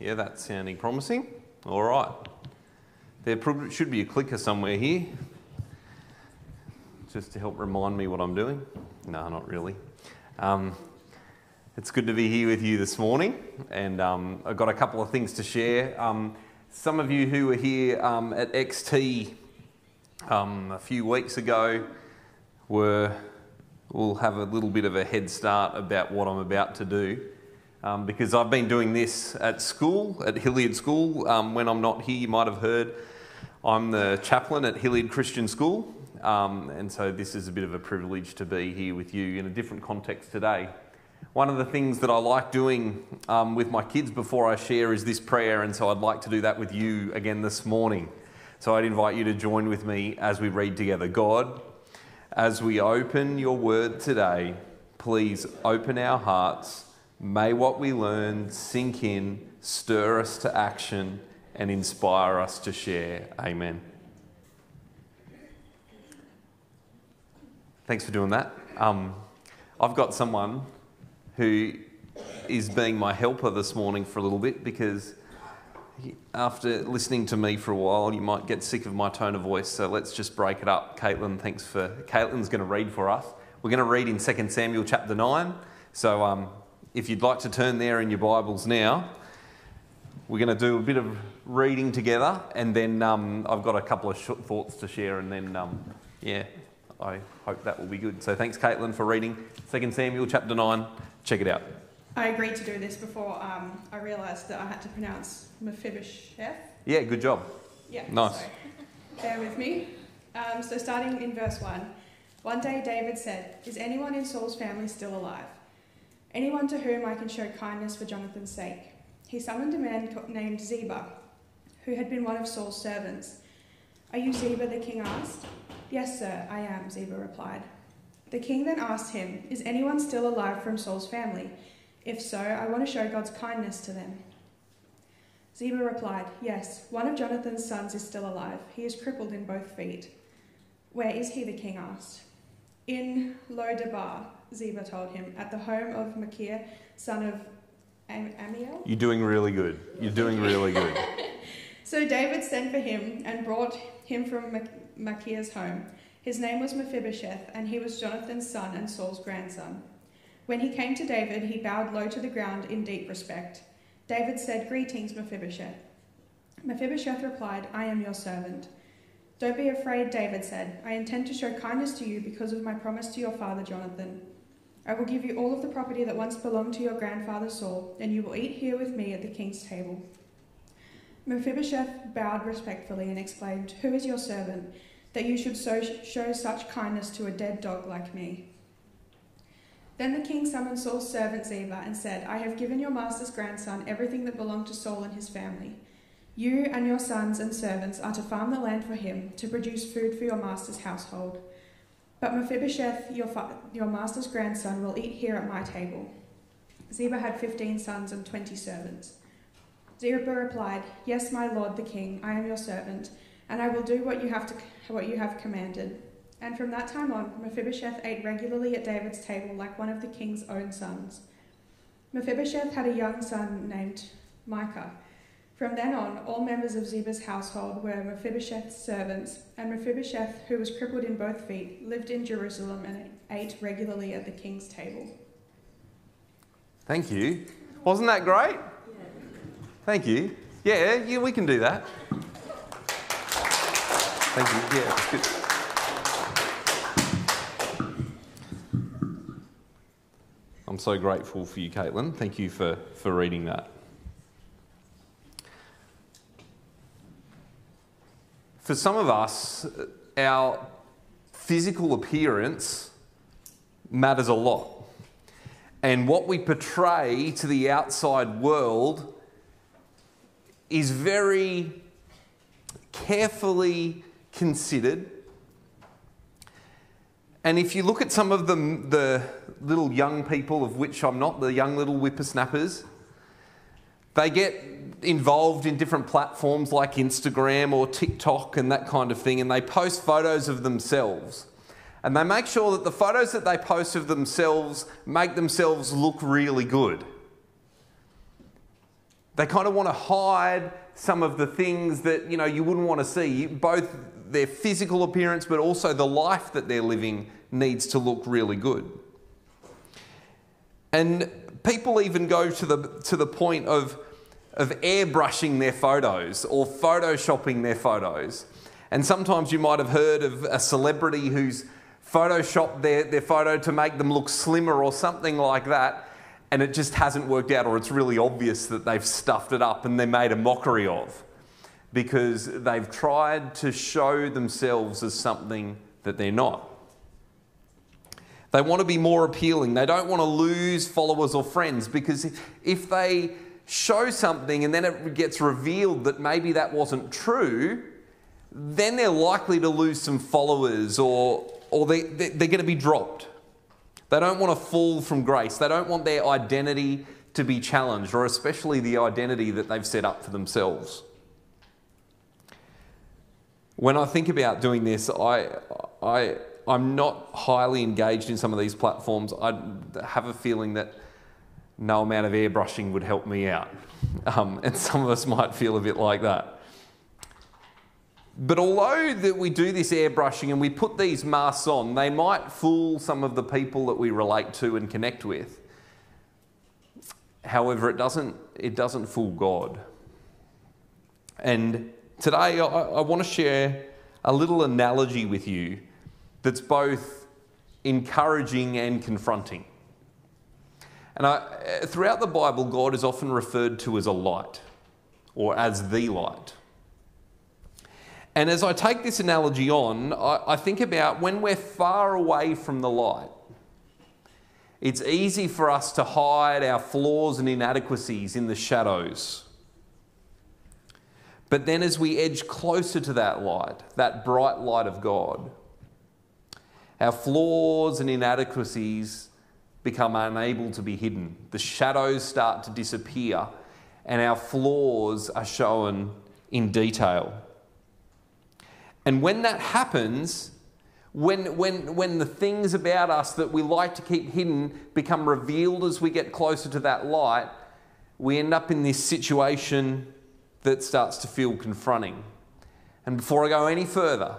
Yeah, that's sounding promising. All right. There should be a clicker somewhere here just to help remind me what I'm doing. No, not really. Um, it's good to be here with you this morning, and um, I've got a couple of things to share. Um, some of you who were here um, at XT um, a few weeks ago were will have a little bit of a head start about what I'm about to do. Um, because I've been doing this at school, at Hilliard School. Um, when I'm not here, you might have heard I'm the chaplain at Hilliard Christian School, um, and so this is a bit of a privilege to be here with you in a different context today. One of the things that I like doing um, with my kids before I share is this prayer, and so I'd like to do that with you again this morning. So I'd invite you to join with me as we read together. God, as we open your word today, please open our hearts May what we learn sink in, stir us to action, and inspire us to share. Amen. Thanks for doing that. Um, I've got someone who is being my helper this morning for a little bit because after listening to me for a while, you might get sick of my tone of voice. So let's just break it up. Caitlin, thanks for. Caitlin's going to read for us. We're going to read in 2 Samuel chapter 9. So um, if you'd like to turn there in your Bibles now, we're going to do a bit of reading together, and then um, I've got a couple of short thoughts to share, and then, um, yeah, I hope that will be good. So thanks, Caitlin, for reading 2 Samuel chapter 9. Check it out. I agreed to do this before um, I realised that I had to pronounce Mephibosheth. Yeah, good job. Yeah, nice. So bear with me. Um, so starting in verse 1. One day David said, Is anyone in Saul's family still alive? Anyone to whom I can show kindness for Jonathan's sake. He summoned a man named Ziba, who had been one of Saul's servants. Are you Ziba? the king asked. Yes, sir, I am, Ziba replied. The king then asked him, Is anyone still alive from Saul's family? If so, I want to show God's kindness to them. Ziba replied, Yes, one of Jonathan's sons is still alive. He is crippled in both feet. Where is he? the king asked. In Lo-debar, Ziba told him, at the home of Machir, son of Am- Ammiel. You're doing really good. You're doing really good. so David sent for him and brought him from Machir's home. His name was Mephibosheth, and he was Jonathan's son and Saul's grandson. When he came to David, he bowed low to the ground in deep respect. David said, Greetings, Mephibosheth. Mephibosheth replied, I am your servant. Don't be afraid, David said. I intend to show kindness to you because of my promise to your father Jonathan. I will give you all of the property that once belonged to your grandfather Saul, and you will eat here with me at the king's table. Mephibosheth bowed respectfully and exclaimed, Who is your servant, that you should so show such kindness to a dead dog like me? Then the king summoned Saul's servant Ziba and said, I have given your master's grandson everything that belonged to Saul and his family. You and your sons and servants are to farm the land for him, to produce food for your master's household. But Mephibosheth, your, fa- your master's grandson, will eat here at my table. Ziba had fifteen sons and twenty servants. Ziba replied, Yes, my lord the king, I am your servant, and I will do what you have, to, what you have commanded. And from that time on, Mephibosheth ate regularly at David's table like one of the king's own sons. Mephibosheth had a young son named Micah from then on, all members of Ziba's household were Mephibosheth's servants, and Mephibosheth, who was crippled in both feet, lived in Jerusalem and ate regularly at the king's table. Thank you. Wasn't that great? Thank you. Yeah, yeah, we can do that. Thank you. Yeah, good. I'm so grateful for you, Caitlin. Thank you for, for reading that. For some of us, our physical appearance matters a lot. And what we portray to the outside world is very carefully considered. And if you look at some of the, the little young people, of which I'm not, the young little whippersnappers, they get involved in different platforms like Instagram or TikTok and that kind of thing, and they post photos of themselves. And they make sure that the photos that they post of themselves make themselves look really good. They kind of want to hide some of the things that you know you wouldn't want to see, both their physical appearance but also the life that they're living needs to look really good. And people even go to the to the point of of airbrushing their photos or photoshopping their photos. And sometimes you might have heard of a celebrity who's photoshopped their, their photo to make them look slimmer or something like that, and it just hasn't worked out, or it's really obvious that they've stuffed it up and they made a mockery of because they've tried to show themselves as something that they're not. They want to be more appealing. They don't want to lose followers or friends because if they show something and then it gets revealed that maybe that wasn't true, then they're likely to lose some followers or, or they, they're going to be dropped. They don't want to fall from grace. They don't want their identity to be challenged, or especially the identity that they've set up for themselves. When I think about doing this, I, I, I'm not highly engaged in some of these platforms. I have a feeling that no amount of airbrushing would help me out. Um, and some of us might feel a bit like that. But although that we do this airbrushing and we put these masks on, they might fool some of the people that we relate to and connect with. However, it doesn't, it doesn't fool God. And today I, I want to share a little analogy with you that's both encouraging and confronting. And I, throughout the Bible, God is often referred to as a light or as the light. And as I take this analogy on, I, I think about when we're far away from the light, it's easy for us to hide our flaws and inadequacies in the shadows. But then, as we edge closer to that light, that bright light of God, our flaws and inadequacies become unable to be hidden. The shadows start to disappear, and our flaws are shown in detail. And when that happens, when, when, when the things about us that we like to keep hidden become revealed as we get closer to that light, we end up in this situation that starts to feel confronting. And before I go any further,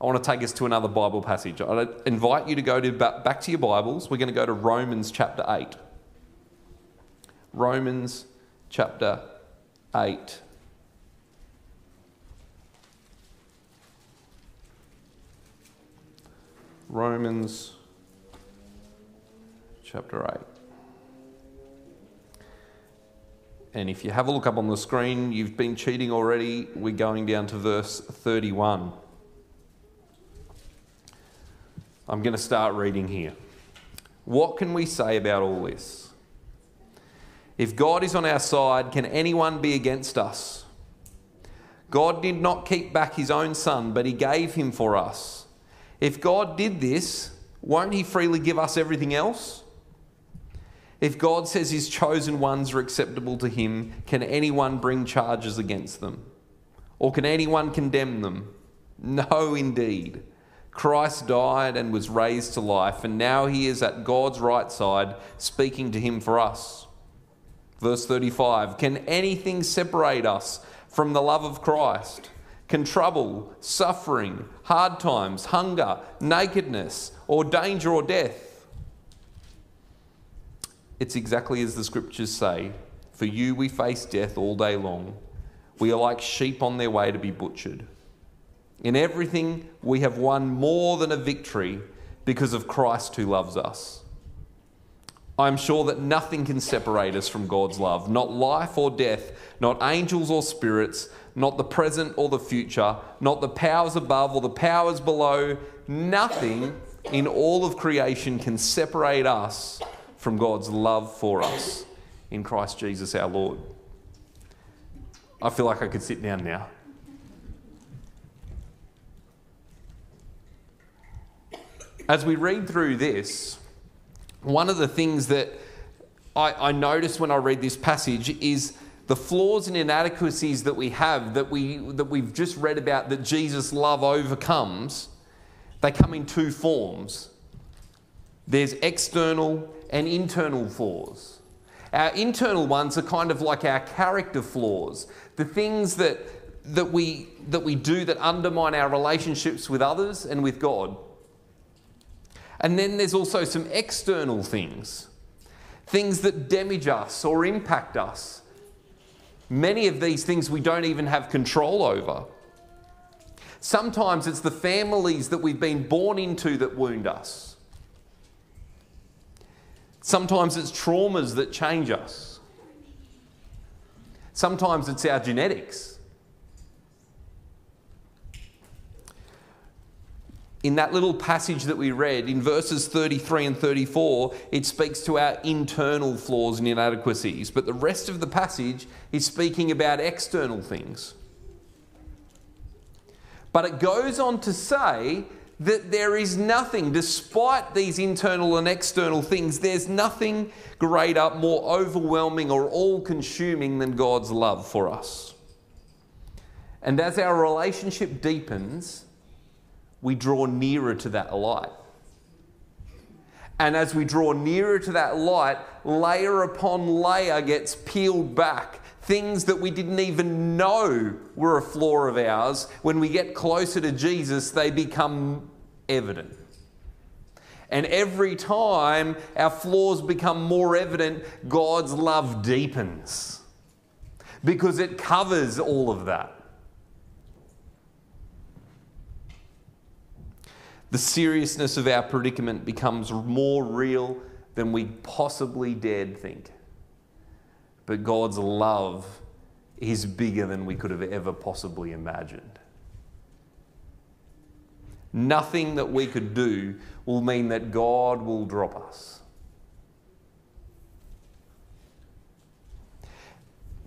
I want to take us to another Bible passage. I invite you to go to back to your Bibles. We're going to go to Romans chapter 8. Romans chapter 8. Romans chapter 8. And if you have a look up on the screen, you've been cheating already. We're going down to verse 31. I'm going to start reading here. What can we say about all this? If God is on our side, can anyone be against us? God did not keep back his own son, but he gave him for us. If God did this, won't He freely give us everything else? If God says His chosen ones are acceptable to Him, can anyone bring charges against them? Or can anyone condemn them? No, indeed. Christ died and was raised to life, and now He is at God's right side, speaking to Him for us. Verse 35 Can anything separate us from the love of Christ? Can trouble, suffering, hard times, hunger, nakedness, or danger or death? It's exactly as the scriptures say For you we face death all day long. We are like sheep on their way to be butchered. In everything, we have won more than a victory because of Christ who loves us. I am sure that nothing can separate us from God's love, not life or death, not angels or spirits not the present or the future, not the powers above or the powers below. Nothing in all of creation can separate us from God's love for us in Christ Jesus our Lord. I feel like I could sit down now. As we read through this, one of the things that I, I notice when I read this passage is the flaws and inadequacies that we have, that, we, that we've just read about, that Jesus' love overcomes, they come in two forms there's external and internal flaws. Our internal ones are kind of like our character flaws, the things that, that, we, that we do that undermine our relationships with others and with God. And then there's also some external things, things that damage us or impact us. Many of these things we don't even have control over. Sometimes it's the families that we've been born into that wound us. Sometimes it's traumas that change us. Sometimes it's our genetics. In that little passage that we read, in verses 33 and 34, it speaks to our internal flaws and inadequacies, but the rest of the passage is speaking about external things. But it goes on to say that there is nothing, despite these internal and external things, there's nothing greater, more overwhelming, or all consuming than God's love for us. And as our relationship deepens, we draw nearer to that light. And as we draw nearer to that light, layer upon layer gets peeled back things that we didn't even know were a flaw of ours, when we get closer to Jesus, they become evident. And every time our flaws become more evident, God's love deepens because it covers all of that. The seriousness of our predicament becomes more real than we possibly dared think. But God's love is bigger than we could have ever possibly imagined. Nothing that we could do will mean that God will drop us.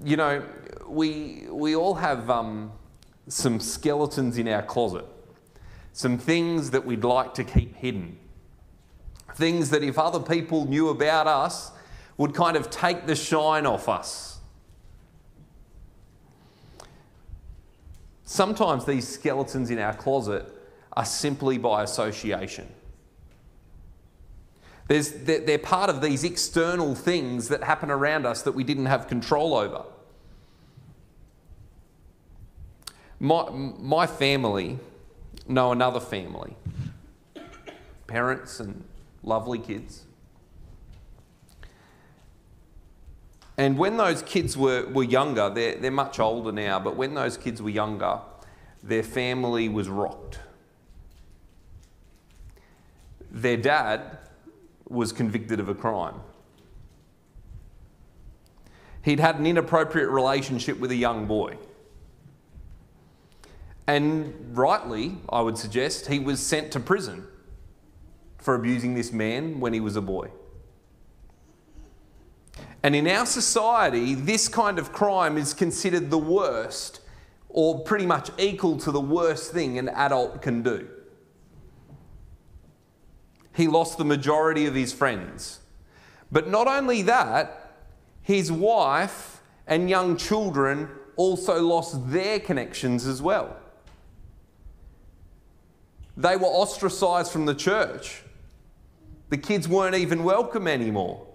You know, we, we all have um, some skeletons in our closet, some things that we'd like to keep hidden, things that if other people knew about us, would kind of take the shine off us. Sometimes these skeletons in our closet are simply by association. There's, they're part of these external things that happen around us that we didn't have control over. My, my family know another family, parents and lovely kids. And when those kids were, were younger, they're, they're much older now, but when those kids were younger, their family was rocked. Their dad was convicted of a crime. He'd had an inappropriate relationship with a young boy. And rightly, I would suggest, he was sent to prison for abusing this man when he was a boy. And in our society, this kind of crime is considered the worst or pretty much equal to the worst thing an adult can do. He lost the majority of his friends. But not only that, his wife and young children also lost their connections as well. They were ostracized from the church. The kids weren't even welcome anymore.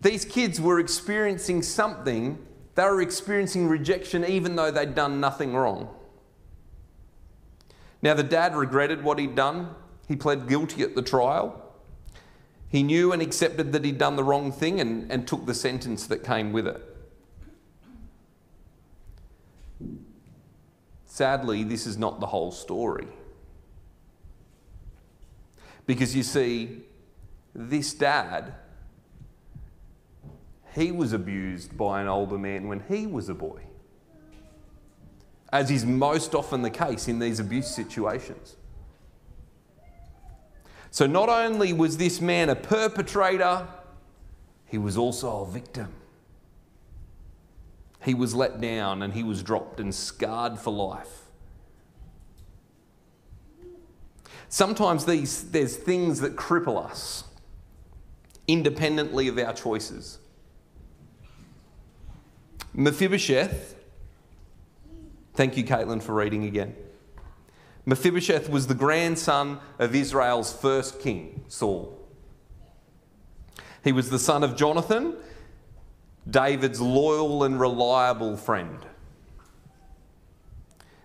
These kids were experiencing something, they were experiencing rejection even though they'd done nothing wrong. Now, the dad regretted what he'd done. He pled guilty at the trial. He knew and accepted that he'd done the wrong thing and, and took the sentence that came with it. Sadly, this is not the whole story. Because you see, this dad he was abused by an older man when he was a boy, as is most often the case in these abuse situations. So, not only was this man a perpetrator, he was also a victim. He was let down and he was dropped and scarred for life. Sometimes these, there's things that cripple us independently of our choices. Mephibosheth, thank you, Caitlin, for reading again. Mephibosheth was the grandson of Israel's first king, Saul. He was the son of Jonathan, David's loyal and reliable friend.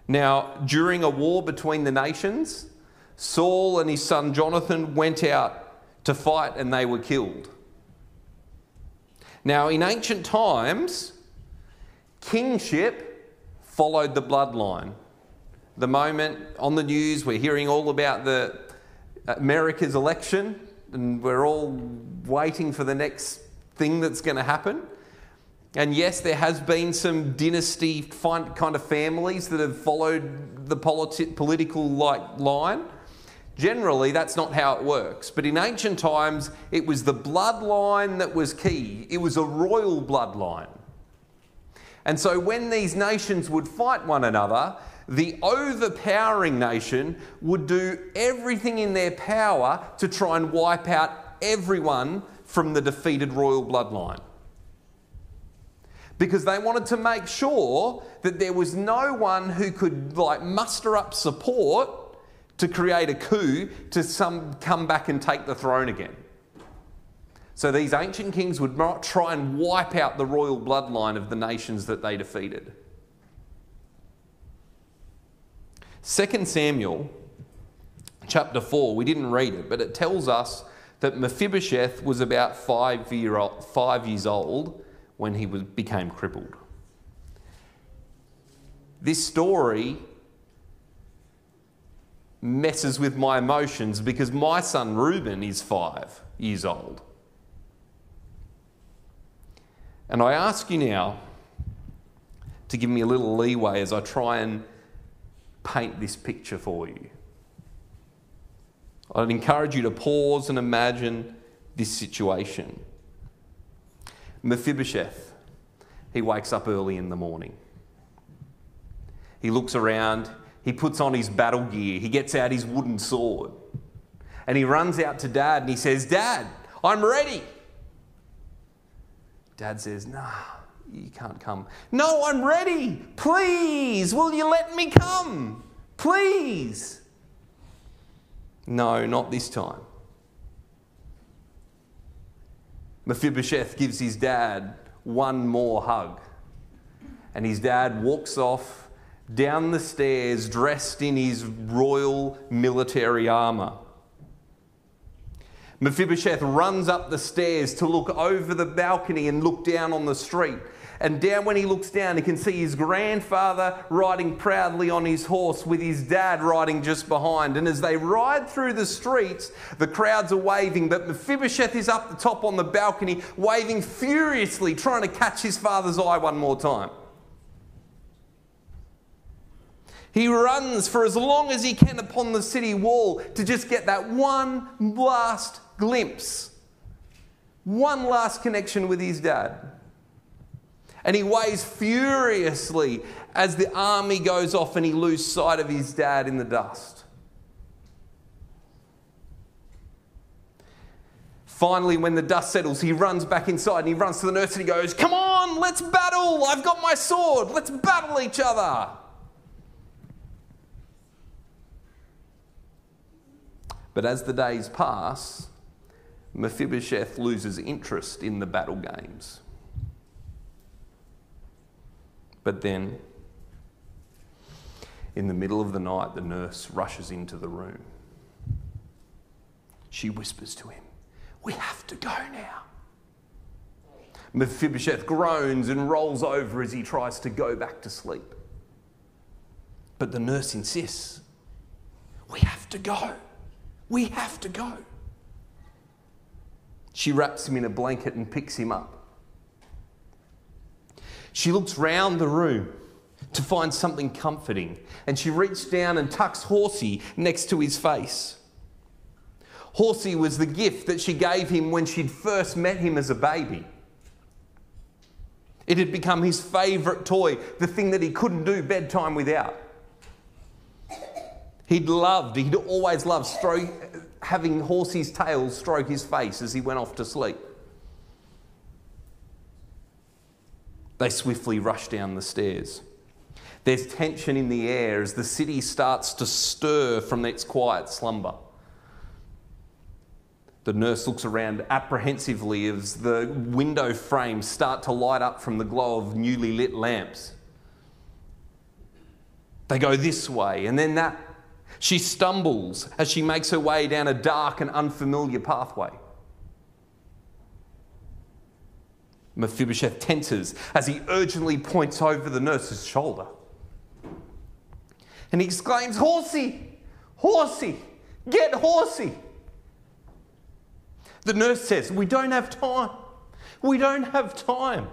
Now, during a war between the nations, Saul and his son Jonathan went out to fight and they were killed. Now, in ancient times, kingship followed the bloodline. The moment on the news we're hearing all about the America's election and we're all waiting for the next thing that's going to happen. And yes, there has been some dynasty kind of families that have followed the politi- political like line. Generally, that's not how it works. But in ancient times, it was the bloodline that was key. It was a royal bloodline. And so when these nations would fight one another, the overpowering nation would do everything in their power to try and wipe out everyone from the defeated royal bloodline. Because they wanted to make sure that there was no one who could like muster up support to create a coup to some come back and take the throne again. So these ancient kings would not try and wipe out the royal bloodline of the nations that they defeated. 2 Samuel chapter 4, we didn't read it, but it tells us that Mephibosheth was about five, year old, five years old when he was, became crippled. This story messes with my emotions because my son Reuben is five years old. And I ask you now to give me a little leeway as I try and paint this picture for you. I'd encourage you to pause and imagine this situation. Mephibosheth, he wakes up early in the morning. He looks around, he puts on his battle gear, he gets out his wooden sword, and he runs out to dad and he says, Dad, I'm ready. Dad says, Nah, you can't come. No, I'm ready. Please, will you let me come? Please. No, not this time. Mephibosheth gives his dad one more hug. And his dad walks off down the stairs dressed in his royal military armour. Mephibosheth runs up the stairs to look over the balcony and look down on the street. And down when he looks down, he can see his grandfather riding proudly on his horse with his dad riding just behind. And as they ride through the streets, the crowds are waving, but Mephibosheth is up the top on the balcony, waving furiously, trying to catch his father's eye one more time. He runs for as long as he can upon the city wall to just get that one last glimpse, one last connection with his dad. And he waves furiously as the army goes off and he loses sight of his dad in the dust. Finally, when the dust settles, he runs back inside and he runs to the nurse and he goes, Come on, let's battle! I've got my sword, let's battle each other! But as the days pass, Mephibosheth loses interest in the battle games. But then, in the middle of the night, the nurse rushes into the room. She whispers to him, We have to go now. Mephibosheth groans and rolls over as he tries to go back to sleep. But the nurse insists, We have to go. We have to go. She wraps him in a blanket and picks him up. She looks round the room to find something comforting, and she reached down and tucks Horsey next to his face. Horsey was the gift that she gave him when she'd first met him as a baby. It had become his favourite toy, the thing that he couldn't do bedtime without. He'd loved, he'd always loved stroke, having Horsey's tail stroke his face as he went off to sleep. They swiftly rush down the stairs. There's tension in the air as the city starts to stir from its quiet slumber. The nurse looks around apprehensively as the window frames start to light up from the glow of newly lit lamps. They go this way and then that. She stumbles as she makes her way down a dark and unfamiliar pathway. Mephibosheth tenses as he urgently points over the nurse's shoulder. And he exclaims, Horsey! Horsey! Get horsey! The nurse says, We don't have time. We don't have time.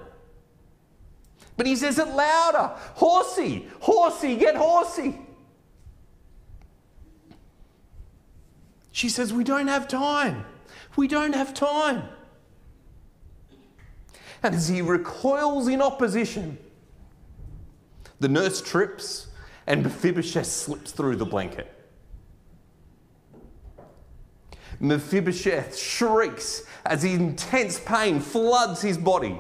But he says it louder Horsey! Horsey! Get horsey! She says, We don't have time. We don't have time. And as he recoils in opposition, the nurse trips and Mephibosheth slips through the blanket. Mephibosheth shrieks as intense pain floods his body.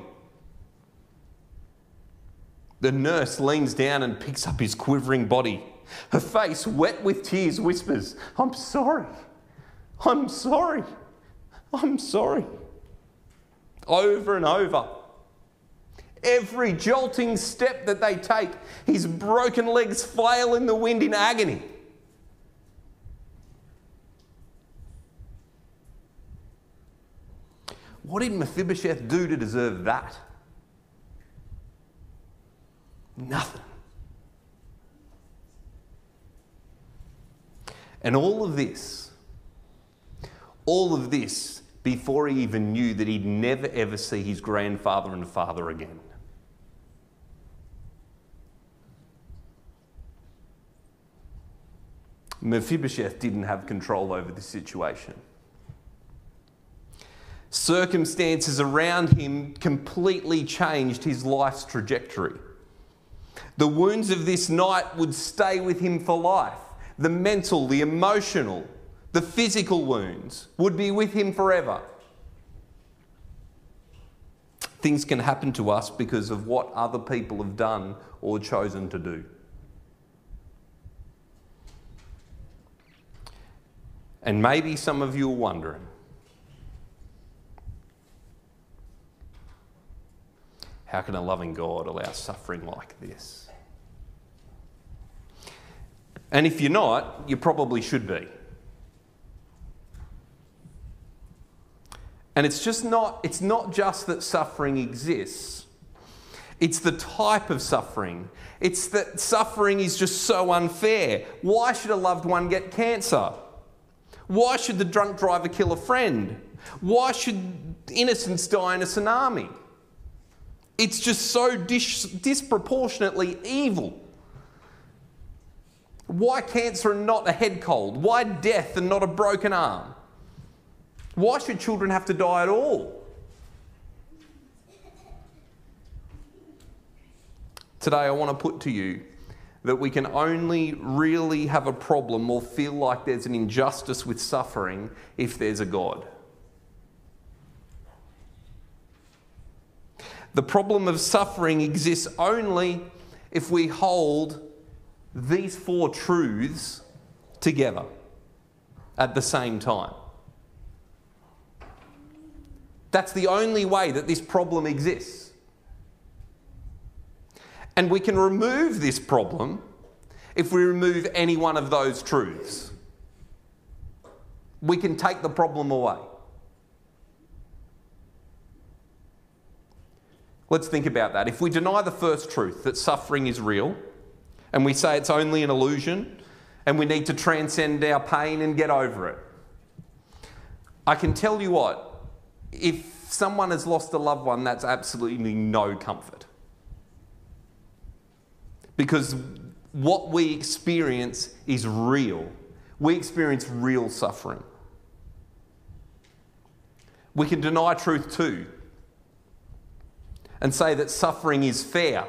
The nurse leans down and picks up his quivering body. Her face, wet with tears, whispers, I'm sorry. I'm sorry. I'm sorry. Over and over. Every jolting step that they take, his broken legs flail in the wind in agony. What did Mephibosheth do to deserve that? Nothing. And all of this, all of this before he even knew that he'd never ever see his grandfather and father again. Mephibosheth didn't have control over the situation. Circumstances around him completely changed his life's trajectory. The wounds of this night would stay with him for life. The mental, the emotional, the physical wounds would be with him forever. Things can happen to us because of what other people have done or chosen to do. And maybe some of you are wondering how can a loving God allow suffering like this? And if you're not, you probably should be. And it's just not, it's not just that suffering exists. It's the type of suffering. It's that suffering is just so unfair. Why should a loved one get cancer? Why should the drunk driver kill a friend? Why should innocents die in a tsunami? It's just so dis- disproportionately evil. Why cancer and not a head cold? Why death and not a broken arm? Why should children have to die at all? Today, I want to put to you that we can only really have a problem or feel like there's an injustice with suffering if there's a God. The problem of suffering exists only if we hold these four truths together at the same time. That's the only way that this problem exists. And we can remove this problem if we remove any one of those truths. We can take the problem away. Let's think about that. If we deny the first truth, that suffering is real, and we say it's only an illusion, and we need to transcend our pain and get over it, I can tell you what, if someone has lost a loved one, that's absolutely no comfort. Because what we experience is real. We experience real suffering. We can deny truth too and say that suffering is fair.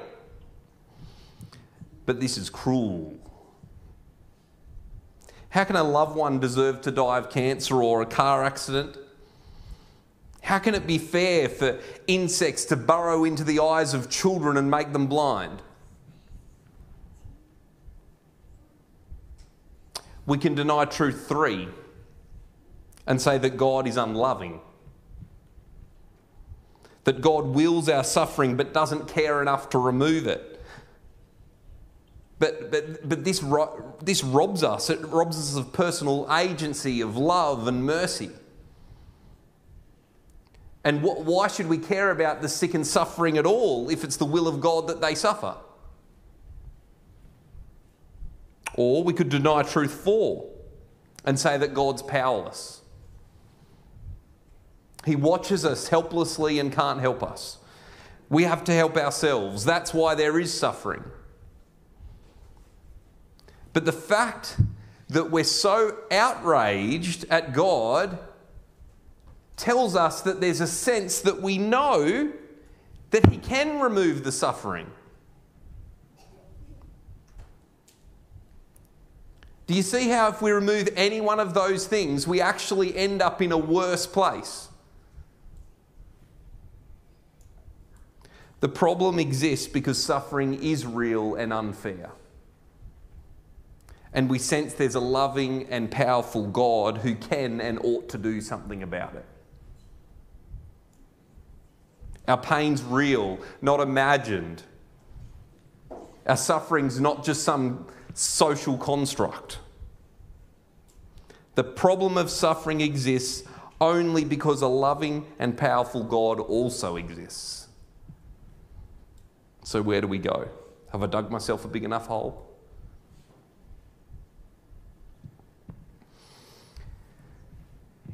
But this is cruel. How can a loved one deserve to die of cancer or a car accident? How can it be fair for insects to burrow into the eyes of children and make them blind? We can deny truth three and say that God is unloving, that God wills our suffering but doesn't care enough to remove it. But, but, but this, ro- this robs us. It robs us of personal agency, of love and mercy. And wh- why should we care about the sick and suffering at all if it's the will of God that they suffer? Or we could deny truth four and say that God's powerless. He watches us helplessly and can't help us. We have to help ourselves. That's why there is suffering. But the fact that we're so outraged at God tells us that there's a sense that we know that He can remove the suffering. Do you see how if we remove any one of those things, we actually end up in a worse place? The problem exists because suffering is real and unfair. And we sense there's a loving and powerful God who can and ought to do something about it. Our pain's real, not imagined. Our suffering's not just some social construct. The problem of suffering exists only because a loving and powerful God also exists. So, where do we go? Have I dug myself a big enough hole?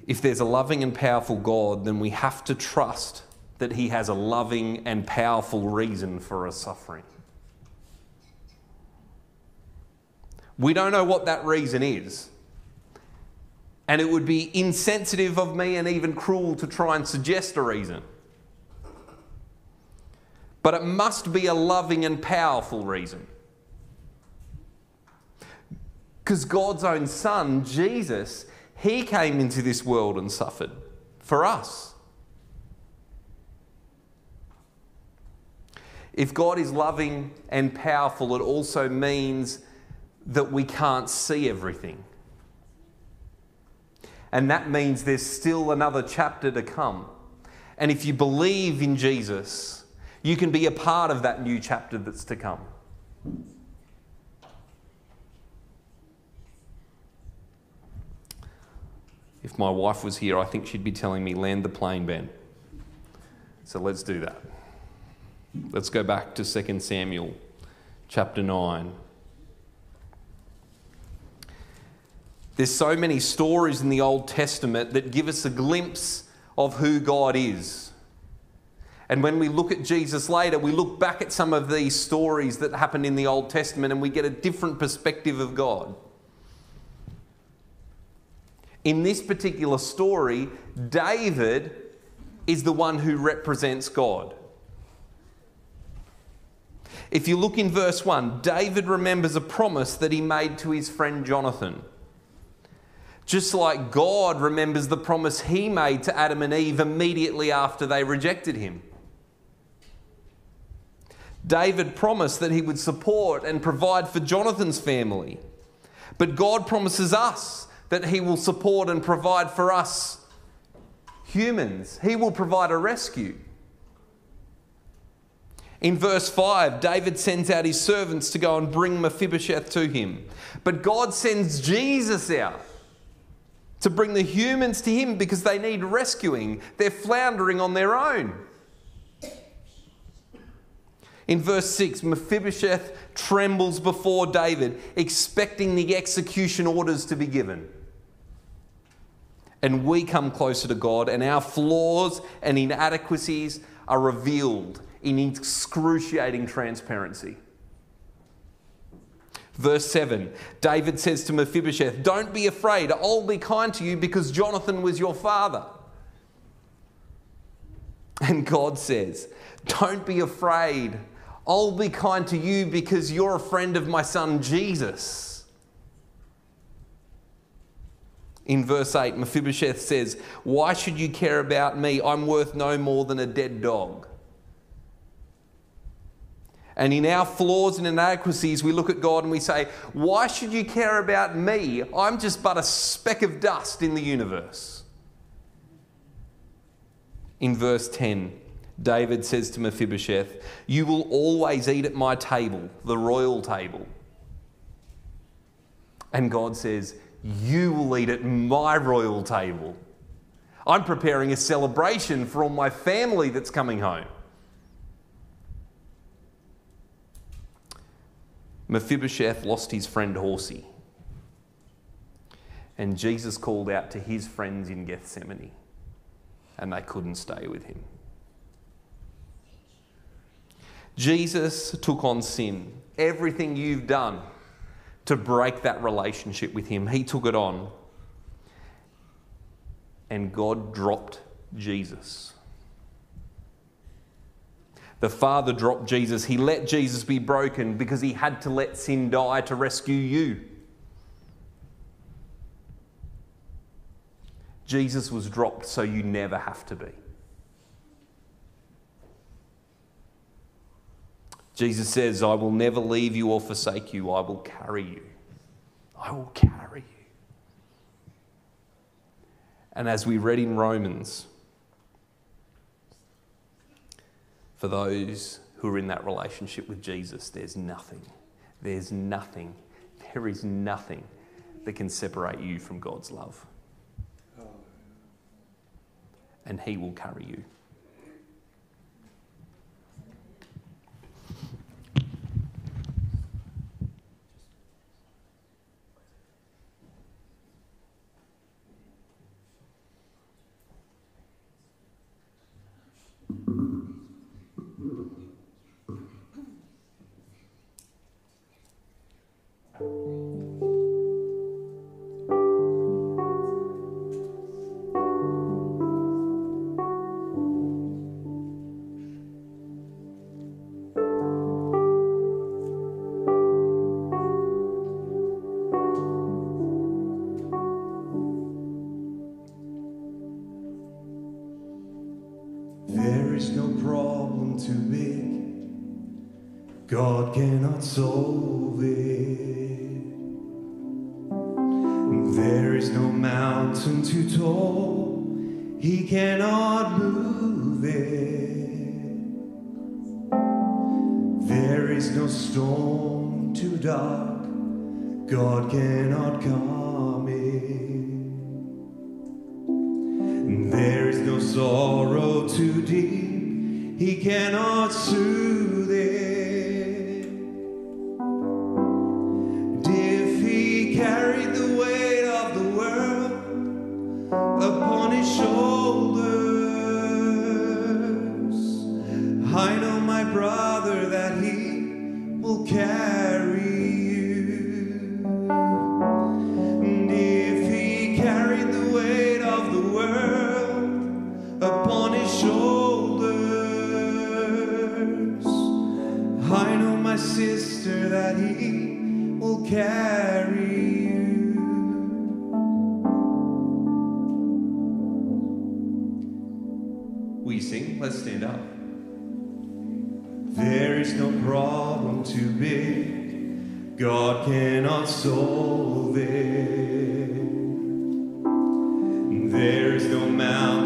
If there's a loving and powerful God, then we have to trust that He has a loving and powerful reason for us suffering. We don't know what that reason is. And it would be insensitive of me and even cruel to try and suggest a reason. But it must be a loving and powerful reason. Because God's own Son, Jesus, He came into this world and suffered for us. If God is loving and powerful, it also means that we can't see everything. And that means there's still another chapter to come. And if you believe in Jesus, you can be a part of that new chapter that's to come. If my wife was here, I think she'd be telling me, land the plane, Ben. So let's do that. Let's go back to 2 Samuel chapter 9. There's so many stories in the Old Testament that give us a glimpse of who God is. And when we look at Jesus later, we look back at some of these stories that happened in the Old Testament and we get a different perspective of God. In this particular story, David is the one who represents God. If you look in verse 1, David remembers a promise that he made to his friend Jonathan. Just like God remembers the promise he made to Adam and Eve immediately after they rejected him. David promised that he would support and provide for Jonathan's family. But God promises us that he will support and provide for us humans. He will provide a rescue. In verse 5, David sends out his servants to go and bring Mephibosheth to him. But God sends Jesus out to bring the humans to him because they need rescuing. They're floundering on their own. In verse 6, Mephibosheth trembles before David, expecting the execution orders to be given. And we come closer to God, and our flaws and inadequacies are revealed in excruciating transparency. Verse 7 David says to Mephibosheth, Don't be afraid, I'll be kind to you because Jonathan was your father. And God says, Don't be afraid, I'll be kind to you because you're a friend of my son Jesus. In verse 8, Mephibosheth says, Why should you care about me? I'm worth no more than a dead dog. And in our flaws and inadequacies, we look at God and we say, Why should you care about me? I'm just but a speck of dust in the universe. In verse 10, David says to Mephibosheth, You will always eat at my table, the royal table. And God says, You will eat at my royal table. I'm preparing a celebration for all my family that's coming home. Mephibosheth lost his friend Horsey. And Jesus called out to his friends in Gethsemane, and they couldn't stay with him. Jesus took on sin. Everything you've done to break that relationship with Him, He took it on. And God dropped Jesus. The Father dropped Jesus. He let Jesus be broken because He had to let sin die to rescue you. Jesus was dropped so you never have to be. Jesus says, I will never leave you or forsake you. I will carry you. I will carry you. And as we read in Romans, for those who are in that relationship with Jesus, there's nothing, there's nothing, there is nothing that can separate you from God's love. And He will carry you. Solve it. There is no mountain too tall, He cannot move it. There is no storm too dark, God cannot too big, God cannot solve it. There is no mountain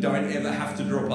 don't ever have to drop